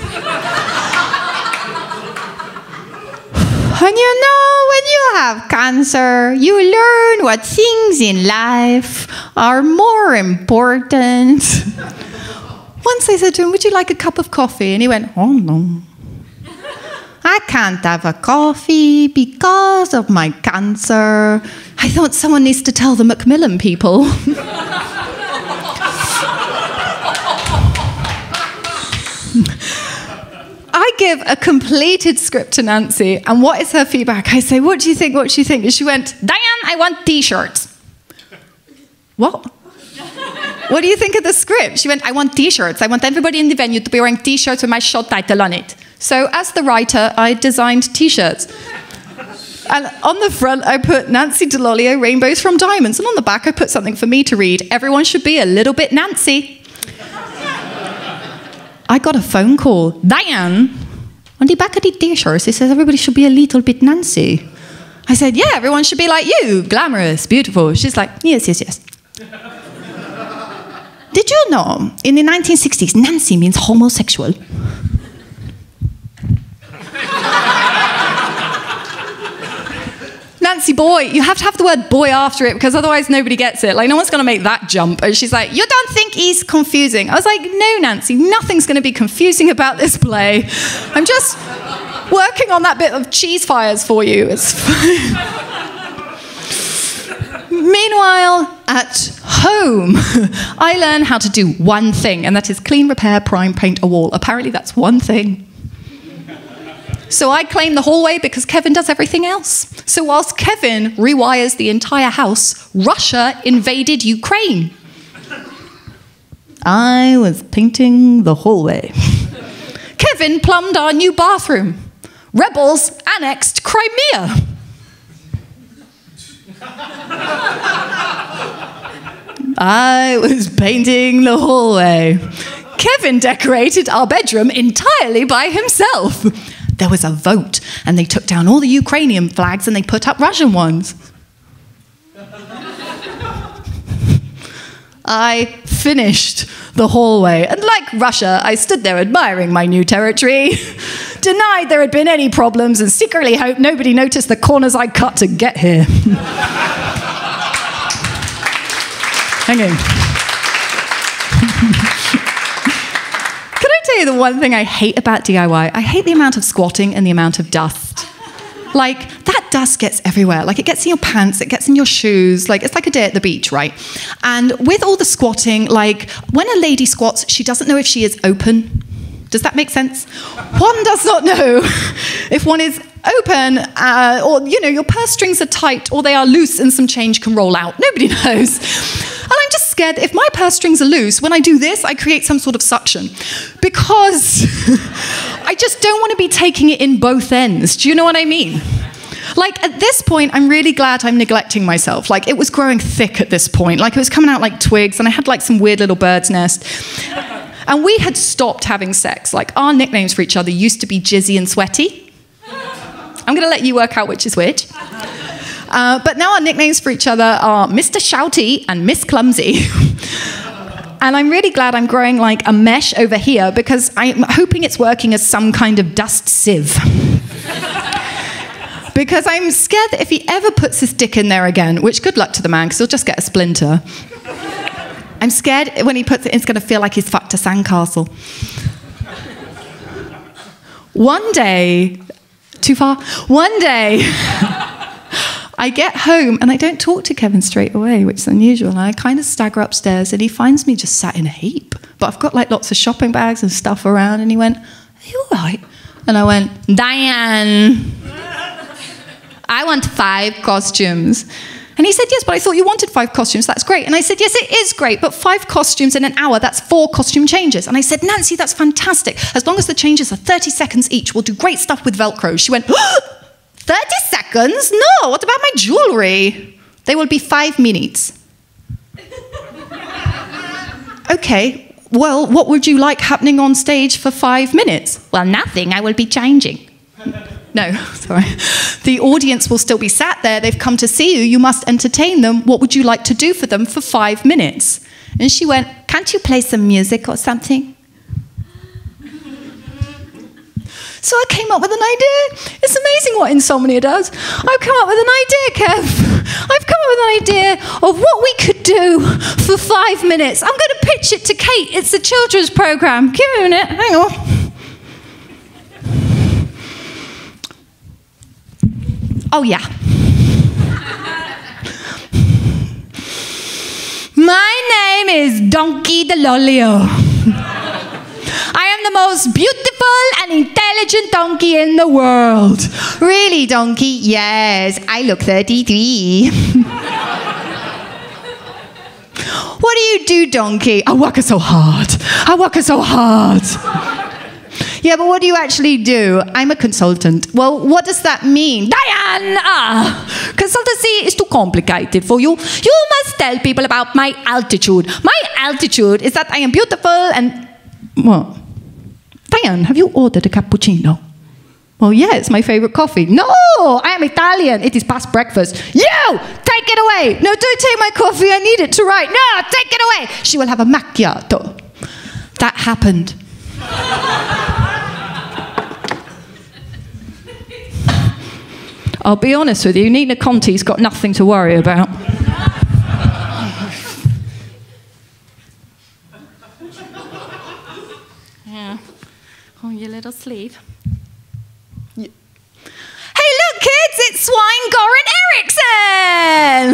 And you know, when you have cancer, you learn what things in life are more important. Once I said to him, Would you like a cup of coffee? And he went, Oh no. I can't have a coffee because of my cancer. I thought someone needs to tell the Macmillan people. [laughs] I give a completed script to Nancy, and what is her feedback? I say, What do you think? What do you think? And she went, Diane, I want t shirts. what? What do you think of the script? She went, I want t shirts. I want everybody in the venue to be wearing t shirts with my show title on it. So, as the writer, I designed t shirts. And on the front, I put Nancy Dell'Olio, Rainbows from Diamonds. And on the back, I put something for me to read Everyone should be a little bit Nancy. I got a phone call. Diane, on the back of the t-shirts, it says everybody should be a little bit Nancy. I said, yeah, everyone should be like you, glamorous, beautiful. She's like, yes, yes, yes. Did you know in the 1960s, Nancy means homosexual? [laughs] Nancy boy, you have to have the word boy after it because otherwise nobody gets it. Like, no one's going to make that jump. And she's like, You don't think he's confusing? I was like, No, Nancy, nothing's going to be confusing about this play. I'm just working on that bit of cheese fires for you. It's [laughs] fine. Meanwhile, at home, [laughs] I learn how to do one thing, and that is clean, repair, prime, paint a wall. Apparently, that's one thing. So I claim the hallway because Kevin does everything else. So whilst Kevin rewires the entire house, Russia invaded Ukraine. I was painting the hallway. [laughs] Kevin plumbed our new bathroom. Rebels annexed Crimea. I was painting the hallway. Kevin decorated our bedroom entirely by himself there was a vote and they took down all the Ukrainian flags and they put up Russian ones. I finished the hallway, and like Russia, I stood there admiring my new territory, [laughs] denied there had been any problems, and secretly hoped nobody noticed the corners I cut to get here. [laughs] Hang Hanging. [laughs] Can I tell you the one thing I hate about DIY. I hate the amount of squatting and the amount of dust. Like, that dust gets everywhere. Like, it gets in your pants, it gets in your shoes. Like, it's like a day at the beach, right? And with all the squatting, like, when a lady squats, she doesn't know if she is open. Does that make sense? One does not know [laughs] if one is open uh, or, you know, your purse strings are tight or they are loose and some change can roll out. Nobody [laughs] knows. And I'm just scared if my purse strings are loose, when I do this, I create some sort of suction. Because [laughs] I just don't want to be taking it in both ends. Do you know what I mean? Like at this point, I'm really glad I'm neglecting myself. Like it was growing thick at this point. Like it was coming out like twigs, and I had like some weird little bird's nest. And we had stopped having sex. Like our nicknames for each other used to be Jizzy and Sweaty. I'm going to let you work out which is which. Uh, but now our nicknames for each other are Mr. Shouty and Miss Clumsy. [laughs] and I'm really glad I'm growing like a mesh over here because I'm hoping it's working as some kind of dust sieve. [laughs] because I'm scared that if he ever puts his dick in there again, which good luck to the man because he'll just get a splinter. I'm scared when he puts it it's going to feel like he's fucked a sandcastle. One day, too far? One day, [laughs] I get home and I don't talk to Kevin straight away, which is unusual. And I kind of stagger upstairs and he finds me just sat in a heap. But I've got like lots of shopping bags and stuff around. And he went, Are you all right? And I went, Diane, I want five costumes. And he said, Yes, but I thought you wanted five costumes. That's great. And I said, Yes, it is great, but five costumes in an hour, that's four costume changes. And I said, Nancy, that's fantastic. As long as the changes are 30 seconds each, we'll do great stuff with Velcro. She went, [gasps] 30 seconds? No, what about my jewelry? They will be five minutes. [laughs] okay, well, what would you like happening on stage for five minutes? Well, nothing, I will be changing. [laughs] No, [laughs] sorry. The audience will still be sat there. They've come to see you. You must entertain them. What would you like to do for them for five minutes? And she went, Can't you play some music or something? So I came up with an idea. It's amazing what insomnia does. I've come up with an idea, Kev. I've come up with an idea of what we could do for five minutes. I'm going to pitch it to Kate. It's a children's program. Give me a minute. Hang on. Oh, yeah. My name is Donkey Dell'Olio. I am the most beautiful and intelligent donkey in the world. Really, donkey? Yes, I look 33. what do you do, donkey? I work so hard. I work so hard. Yeah, but what do you actually do? I'm a consultant. Well, what does that mean? Diana! Ah, consultancy is too complicated for you. You must tell people about my altitude. My altitude is that I am beautiful and. What? Diane, have you ordered a cappuccino? Well, yeah, it's my favorite coffee. No, I am Italian. It is past breakfast. You, take it away. No, don't take my coffee. I need it to write. No, take it away. She will have a macchiato. That happened. I'll be honest with you, Nina Conti's got nothing to worry about. Yeah. On your little sleeve. Kids, it's Swine Goran Eriksson!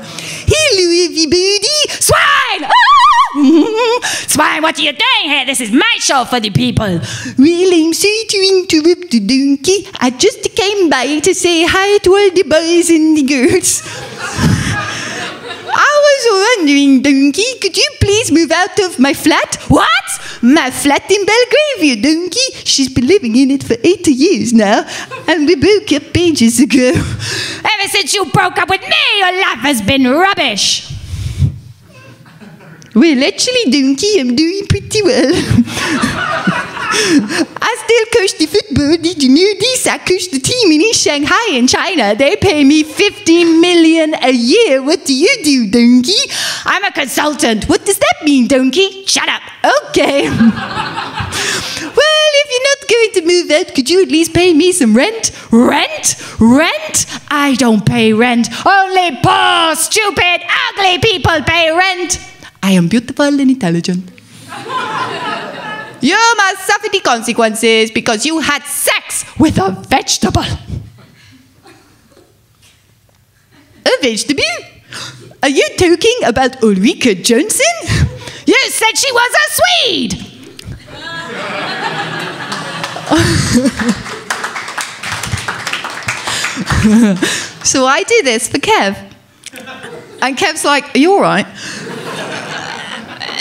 [laughs] Hello, everybody! Swine! [laughs] Swine, what are you doing here? This is my show for the people. Well, I'm sorry to interrupt the donkey. I just came by to say hi to all the boys and the girls. [laughs] I was wondering, Donkey, could you please move out of my flat? What? My flat in Belgravia, Donkey. She's been living in it for 80 years now, and we broke up ages ago. Ever since you broke up with me, your life has been rubbish. Well, actually, Donkey, I'm doing pretty well. [laughs] [laughs] I still coach the football. Did you know this? I coach the team in Shanghai in China. They pay me 15 million a year. What do you do, donkey? I'm a consultant. What does that mean, donkey? Shut up. Okay. [laughs] well, if you're not going to move out, could you at least pay me some rent? Rent? Rent? I don't pay rent. Only poor, stupid, ugly people pay rent. I am beautiful and intelligent. [laughs] You must suffer the consequences because you had sex with a vegetable. A vegetable? Are you talking about Ulrika Jonsson? You said she was a Swede! [laughs] so I do this for Kev. And Kev's like, Are you all right?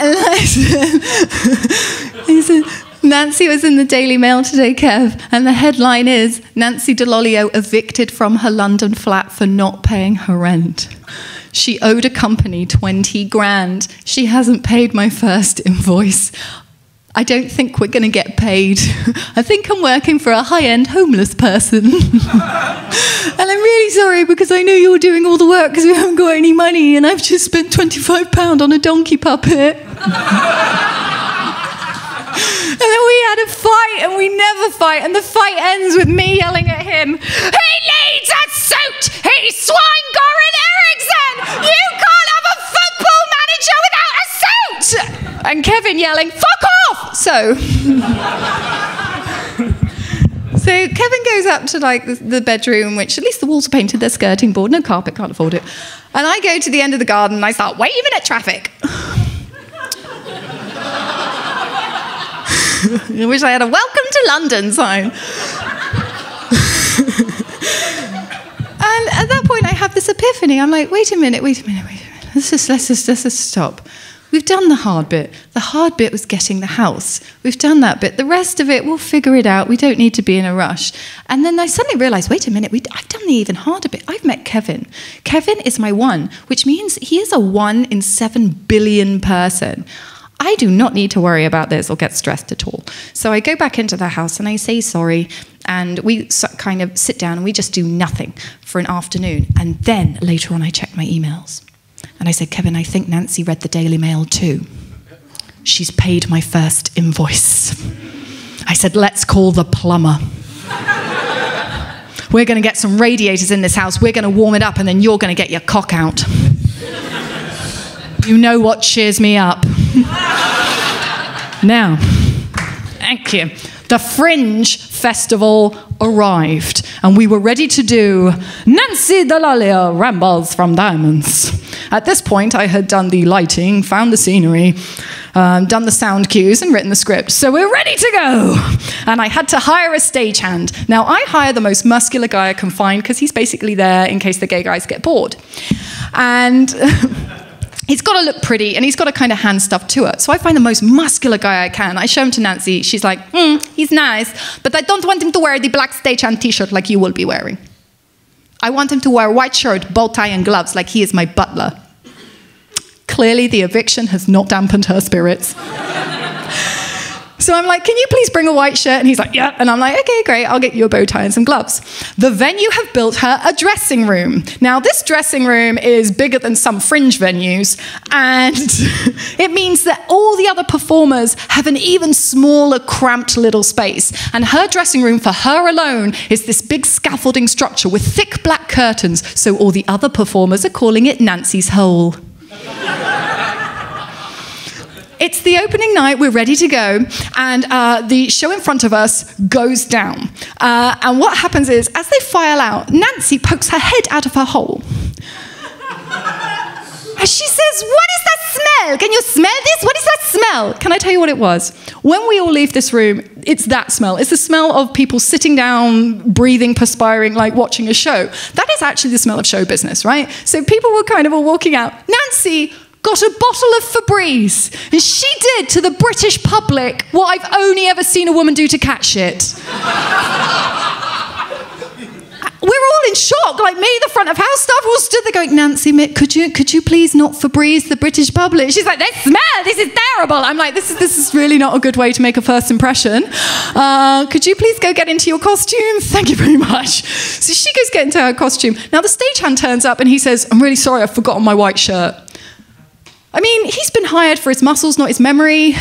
And I said, he said, Nancy was in the Daily Mail today, Kev, and the headline is Nancy Dell'Olio evicted from her London flat for not paying her rent. She owed a company 20 grand. She hasn't paid my first invoice. I don't think we're going to get paid. I think I'm working for a high end homeless person. [laughs] and I'm really sorry because I know you're doing all the work because we haven't got any money and I've just spent £25 on a donkey puppet. And then we had a fight and we never fight and the fight ends with me yelling at him, He needs a suit! He's Swine Goran Eriksson! You can't have a football manager without a suit! And Kevin yelling, Fuck off! So. so Kevin goes up to like the, the bedroom, which at least the walls are painted, they're skirting board, no carpet, can't afford it. And I go to the end of the garden and I start waving at traffic. I wish I had a welcome to London sign. and at that point, I have this epiphany. I'm like, wait a minute, wait a minute, wait a minute. Let's just, let's just, let's just stop. We've done the hard bit. The hard bit was getting the house. We've done that bit. The rest of it, we'll figure it out. We don't need to be in a rush. And then I suddenly realized wait a minute, we, I've done the even harder bit. I've met Kevin. Kevin is my one, which means he is a one in seven billion person. I do not need to worry about this or get stressed at all. So I go back into the house and I say sorry, and we kind of sit down and we just do nothing for an afternoon. And then later on, I check my emails. And I said, Kevin, I think Nancy read the Daily Mail too. She's paid my first invoice. I said, let's call the plumber. We're going to get some radiators in this house. We're going to warm it up, and then you're going to get your cock out. You know what cheers me up. now, thank you. The Fringe Festival arrived, and we were ready to do Nancy Dell'Olio Rainbows from Diamonds. At this point, I had done the lighting, found the scenery, um, done the sound cues, and written the script. So we're ready to go. And I had to hire a stagehand. Now, I hire the most muscular guy I can find because he's basically there in case the gay guys get bored. And. [laughs] he's got to look pretty and he's got to kind of hand stuff to it. So I find the most muscular guy I can. I show him to Nancy. She's like, hmm, he's nice, but I don't want him to wear the black stagehand t shirt like you will be wearing. I want him to wear a white shirt, bow tie, and gloves like he is my butler. Clearly, the eviction has not dampened her spirits. So I'm like, can you please bring a white shirt? And he's like, yeah. And I'm like, okay, great, I'll get you a bow tie and some gloves. The venue have built her a dressing room. Now, this dressing room is bigger than some fringe venues, and [laughs] it means that all the other performers have an even smaller, cramped little space. And her dressing room for her alone is this big scaffolding structure with thick black curtains, so all the other performers are calling it Nancy's Hole. It's the opening night, we're ready to go, and uh, the show in front of us goes down. Uh, and what happens is, as they file out, Nancy pokes her head out of her hole. [laughs] And she says, What is that smell? Can you smell this? What is that smell? Can I tell you what it was? When we all leave this room, it's that smell. It's the smell of people sitting down, breathing, perspiring, like watching a show. That is actually the smell of show business, right? So people were kind of all walking out. Nancy got a bottle of Febreze, and she did to the British public what I've only ever seen a woman do to cat shit. We're all in shock, like me, the front of house staff, all stood there going, Nancy, Mick, could you, could you please not Febreze the British public? She's like, they smell, this is terrible. I'm like, this is, this is really not a good way to make a first impression. Uh, could you please go get into your costume? [laughs] Thank you very much. So she goes get into her costume. Now the stagehand turns up and he says, I'm really sorry, I've forgotten my white shirt. I mean, he's been hired for his muscles, not his memory.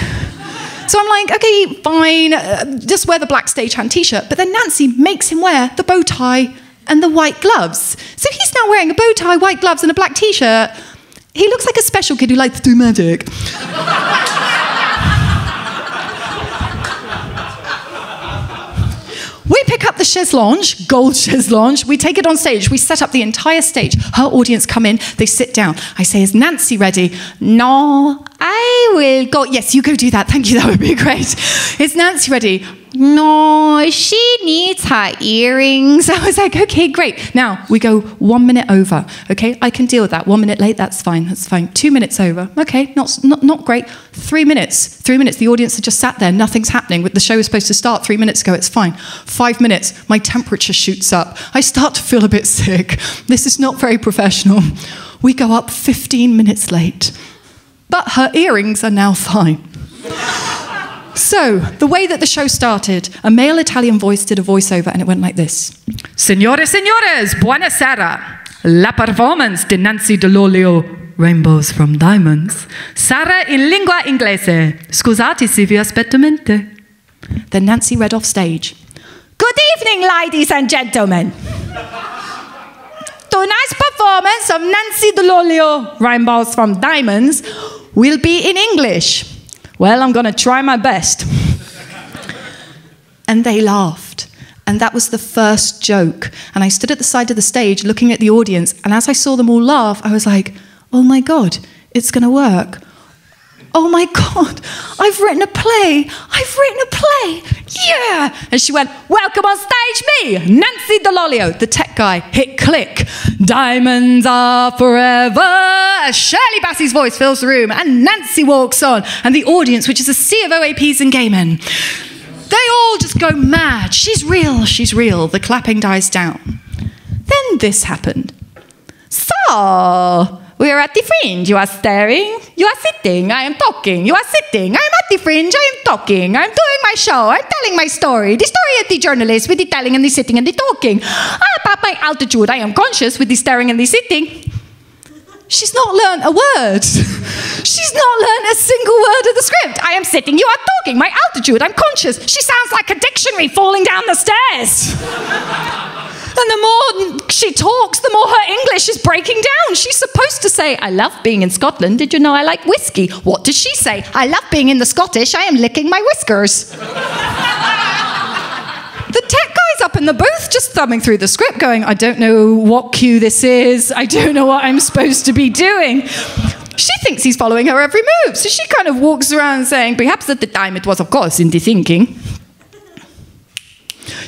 So I'm like, okay, fine, uh, just wear the black stagehand t shirt. But then Nancy makes him wear the bow tie and the white gloves. So he's now wearing a bow tie, white gloves, and a black t shirt. He looks like a special kid who likes to do magic. [laughs] We pick up the chaise lounge, gold chaise lounge, we take it on stage, we set up the entire stage. Her audience come in, they sit down. I say, Is Nancy ready? No, I will go. Yes, you go do that. Thank you, [laughs] that would be great. Is Nancy ready? No, she needs her earrings. [laughs] I was like, okay, great. Now we go one minute over. Okay, I can deal with that. One minute late, that's fine. That's fine. Two minutes over. Okay, not, not, not great. Three minutes. Three minutes. The audience had just sat there. Nothing's happening. The show was supposed to start three minutes ago. It's fine. Five minutes. My temperature shoots up. I start to feel a bit sick. This is not very professional. We go up 15 minutes late. But her earrings are now fine. So, the way that the show started, a male Italian voice did a voiceover and it went like this Signore signores, buonasera. La performance di Nancy Dell'Olio, Rainbows from Diamonds, sarà in lingua inglese. Scusate se vi aspetto mente. Then Nancy read off stage. Good evening, ladies and gentlemen. Tonight's performance of Nancy Dell'Olio, Rainbows from Diamonds, will be in English. Well, I'm going to try my best. and they laughed. And that was the first joke. And I stood at the side of the stage looking at the audience. And as I saw them all laugh, I was like, oh my God, it's going to work. Oh my God, I've written a play. I've written a play. Yeah. And she went, Welcome on stage, me, Nancy Dell'Olio. The tech guy hit click. Diamonds are forever. Shirley Bassey's voice fills the room, and Nancy walks on, and the audience, which is a sea of OAPs and gay men, they all just go mad. She's real, she's real. The clapping dies down. Then this happened. So, we are at the fringe. You are staring. You are sitting. I am talking. You are sitting. I am at the fringe. I am talking. I'm doing my show. I'm telling my story. The story of the journalist with the telling and the sitting and the talking. Ah, About my altitude. I am conscious with the staring and the sitting. She's not learned a word. [laughs] She's not learned a single word of the script. I am sitting, you are talking, my altitude, I'm conscious. She sounds like a dictionary falling down the stairs. [laughs] And the more she talks, the more her English is breaking down. She's supposed to say, I love being in Scotland. Did you know I like whiskey? What does she say? I love being in the Scottish. I am licking my whiskers. [laughs] the tech guy's up in the booth just thumbing through the script, going, I don't know what cue this is. I don't know what I'm supposed to be doing. She thinks he's following her every move. So she kind of walks around saying, Perhaps at the time it was, of course, in the thinking.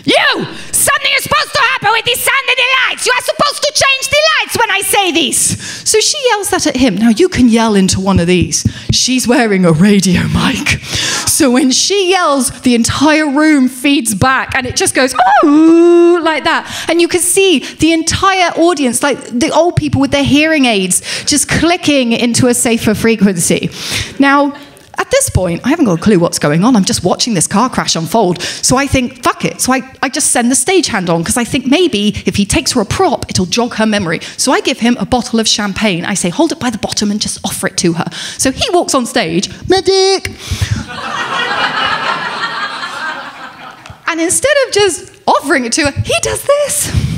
You! Something is supposed to happen with the sound and the lights! You are supposed to change the lights when I say this! So she yells that at him. Now you can yell into one of these. She's wearing a radio mic. So when she yells, the entire room feeds back and it just goes, oh, like that. And you can see the entire audience, like the old people with their hearing aids, just clicking into a safer frequency. Now, at this point, I haven't got a clue what's going on. I'm just watching this car crash unfold. So I think, fuck it. So I, I just send the stagehand on because I think maybe if he takes her a prop, it'll jog her memory. So I give him a bottle of champagne. I say, hold it by the bottom and just offer it to her. So he walks on stage, medic. [laughs] and instead of just offering it to her, he does this.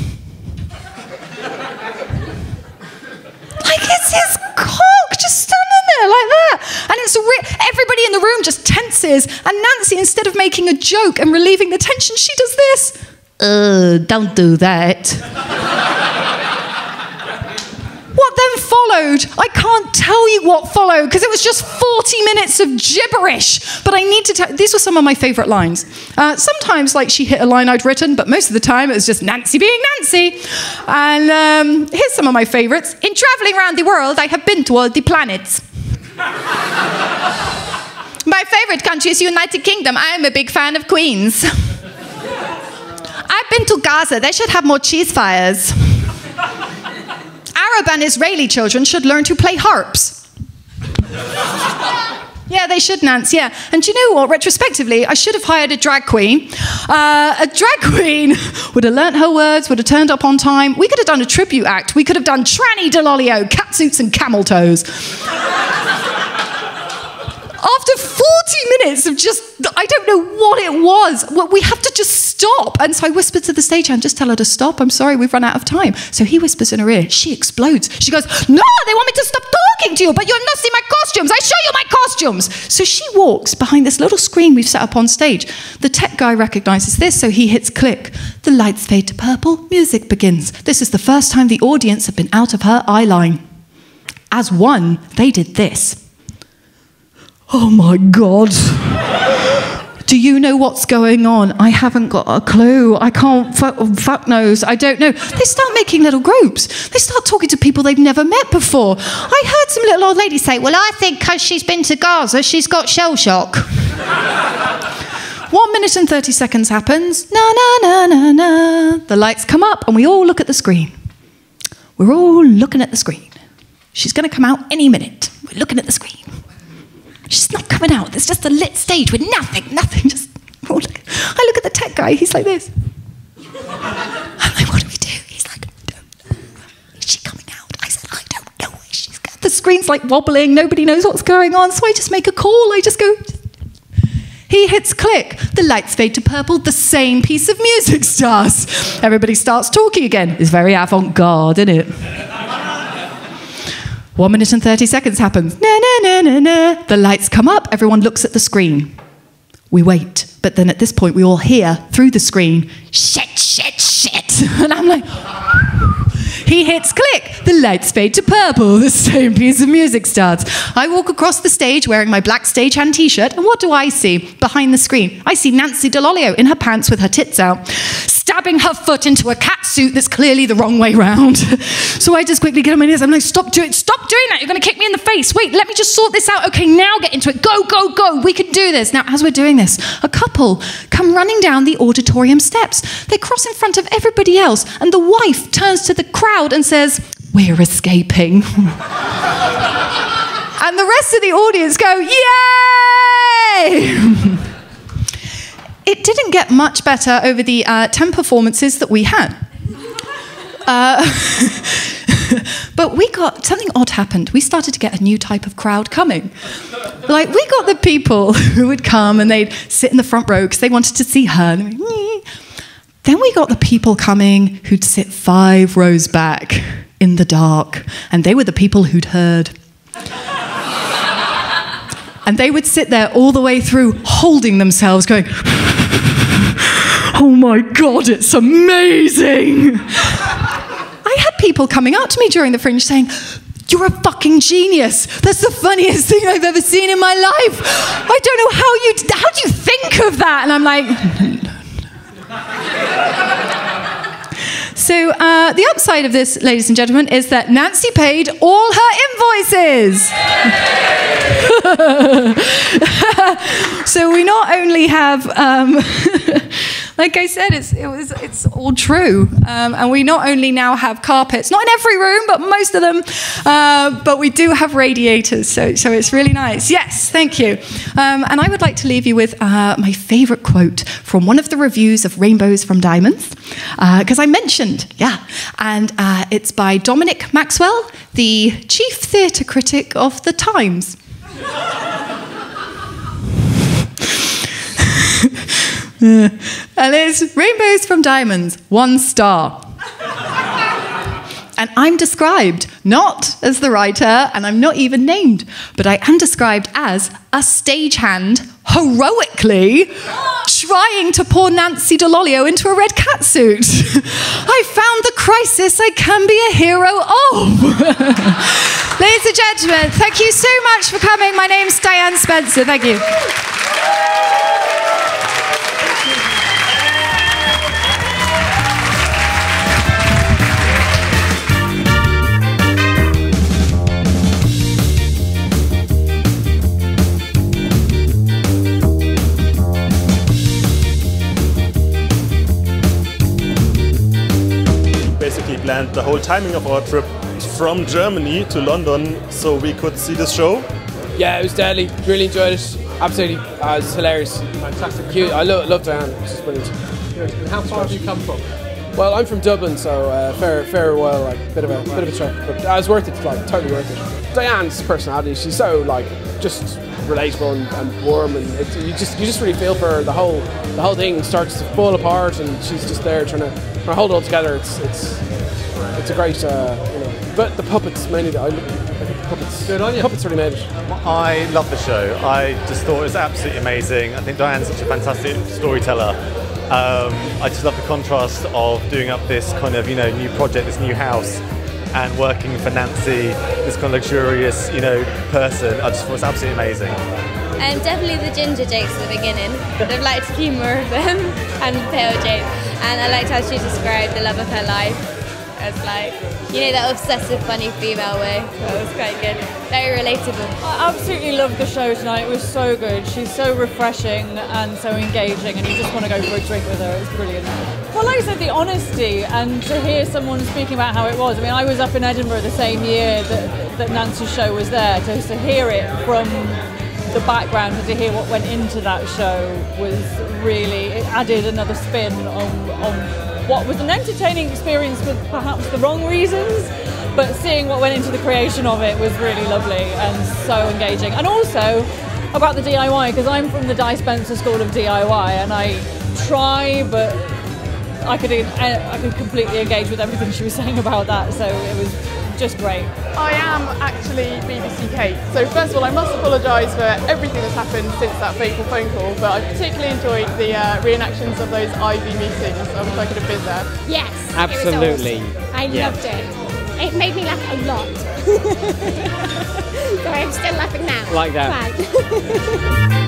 Like it's his cock just standing there like that. And it's everybody in the room just tenses. And Nancy, instead of making a joke and relieving the tension, she does this. Uh, don't do that. [laughs] then followed? I can't tell you what followed because it was just 40 minutes of gibberish. But I need to tell these were some of my favorite lines. Uh, sometimes, like, she hit a line I'd written, but most of the time it was just Nancy being Nancy. And um, here's some of my favorites. In traveling around the world, I have been to all the planets. [laughs] My favorite country is United Kingdom. I am a big fan of Queens. [laughs] I've been to Gaza. They should have more cheese fires. Arab and Israeli children should learn to play harps. Yeah, they should, Nance. Yeah. And you know what? Retrospectively, I should have hired a drag queen. Uh, a drag [laughs] queen would have learnt her words, would have turned up on time. We could have done a tribute act. We could have done Tranny Dell'Olio, catsuits and camel toes. After 40 minutes of just, I don't know what it was, well, we have to just stop. And so I whispered to the stagehand, just tell her to stop. I'm sorry, we've run out of time. So he whispers in her ear. She explodes. She goes, No, they want me to stop talking to you, but you're not seeing my costumes. I show you my costumes. So she walks behind this little screen we've set up on stage. The tech guy recognizes this, so he hits click. The lights fade to purple, music begins. This is the first time the audience have been out of her eye line. As one, they did this. Oh my God. Do you know what's going on? I haven't got a clue. I can't, fuck, fuck knows. I don't know. They start making little groups. They start talking to people they've never met before. I heard some little old lady say, Well, I think because she's been to Gaza, she's got shell shock. One minute and 30 seconds happens. Na, na, na, na, na. The lights come up and we all look at the screen. We're all looking at the screen. She's going to come out any minute. We're looking at the screen. She's not coming out. There's just a lit stage with nothing, nothing. Just I look at the tech guy. He's like this. I'm like, what do we do? He's like, I don't know. Is she coming out? I said, I don't know she's. The screen's like wobbling. Nobody knows what's going on. So I just make a call. I just go. He hits click. The lights fade to purple. The same piece of music starts. Everybody starts talking again. It's very avant-garde, isn't it? One minute and 30 seconds happens. Na, na, na, na, na. The lights come up. Everyone looks at the screen. We wait. But then at this point, we all hear through the screen, shit, shit, shit. [laughs] And I'm like, he hits click. The lights fade to purple. [laughs] The same piece of music starts. I walk across the stage wearing my black stagehand t shirt, and what do I see behind the screen? I see Nancy Dell'Olio in her pants with her tits out, stabbing her foot into a cat suit that's clearly the wrong way round. [laughs] so I just quickly get on my knees. I'm like, stop doing, stop doing that. You're going to kick me in the face. Wait, let me just sort this out. Okay, now get into it. Go, go, go. We can do this. Now, as we're doing this, a couple come running down the auditorium steps. They cross in front of everybody else, and the wife turns to the crowd and says, We're escaping. [laughs] and the rest of the audience go, Yay! [laughs] it didn't get much better over the uh, 10 performances that we had. Uh, [laughs] but we got something odd happened. We started to get a new type of crowd coming. Like, we got the people [laughs] who would come and they'd sit in the front row because they wanted to see her. Then we got the people coming who'd sit five rows back in the dark, and they were the people who'd heard. And they would sit there all the way through, holding themselves, going, Oh my God, it's amazing! I had people coming up to me during the fringe saying, you're a fucking genius. That's the funniest thing I've ever seen in my life. I don't know how you how do you think of that? And I'm like, So, uh, the upside of this, ladies and gentlemen, is that Nancy paid all her invoices. [laughs] so, we not only have, um, [laughs] like I said, it's, it was, it's all true. Um, and we not only now have carpets, not in every room, but most of them, uh, but we do have radiators. So, so it's really nice. Yes, thank you. Um, and I would like to leave you with uh, my favorite quote from one of the reviews of Rainbows from Diamonds, because uh, I mentioned, yeah, and uh, it's by Dominic Maxwell, the chief theatre critic of The Times. [laughs] and it's Rainbows from Diamonds, one star. And I'm described not as the writer, and I'm not even named, but I am described as a stagehand heroically trying to pour Nancy Dell'Olio into a red cat suit. [laughs] I found the crisis I can be a hero of. [laughs] Ladies and gentlemen, thank you so much for coming. My name's Diane Spencer. Thank you. Basically planned the whole timing of our trip from Germany to London so we could see the show. Yeah, it was deadly. Really enjoyed it. Absolutely, uh, it was hilarious. Fantastic. Cute. I lo- love Diane. She's brilliant. Good. And how far have you come from? Well, I'm from Dublin, so uh, fair, fair well, like bit of a bit of a trek, but uh, it was worth it. Like totally worth it. Diane's personality, she's so like just relatable and, and warm, and it, you just you just really feel for her. The whole the whole thing starts to fall apart, and she's just there trying to, trying to hold it all together. It's it's it's a great, uh, you know. But the puppets mainly. I, I think the puppets. Good on you. Puppets really made it. I love the show. I just thought it was absolutely amazing. I think Diane's such a fantastic storyteller. Um, I just love the contrast of doing up this kind of, you know, new project, this new house, and working for Nancy, this kind of luxurious, you know, person. I just thought it was absolutely amazing. Um, definitely the ginger jakes at the beginning. I'd like to keep more of them, [laughs] and pale Jane. And I liked how she described the love of her life as like, you know, that obsessive, funny female way. That was quite good. Very relatable. I absolutely loved the show tonight. It was so good. She's so refreshing and so engaging, and you just want to go for a drink with her. It was brilliant. Well, like I said, the honesty and to hear someone speaking about how it was. I mean, I was up in Edinburgh the same year that, that Nancy's show was there. To, to hear it from the background and to hear what went into that show was really it added another spin on, on what was an entertaining experience for perhaps the wrong reasons but seeing what went into the creation of it was really lovely and so engaging. And also about the DIY because I'm from the Di Spencer School of DIY and I try but I could I could completely engage with everything she was [laughs] saying about that so it was just great. I am actually BBC Kate. So first of all, I must apologise for everything that's happened since that fateful phone call, but I particularly enjoyed the uh, reenactions of those Ivy meetings. I wish I could have been there. Yes, Absolutely. It was awesome. I Yeah. loved it. It made me laugh a lot. [laughs] so I'm still laughing now. Like that. Fine. [laughs]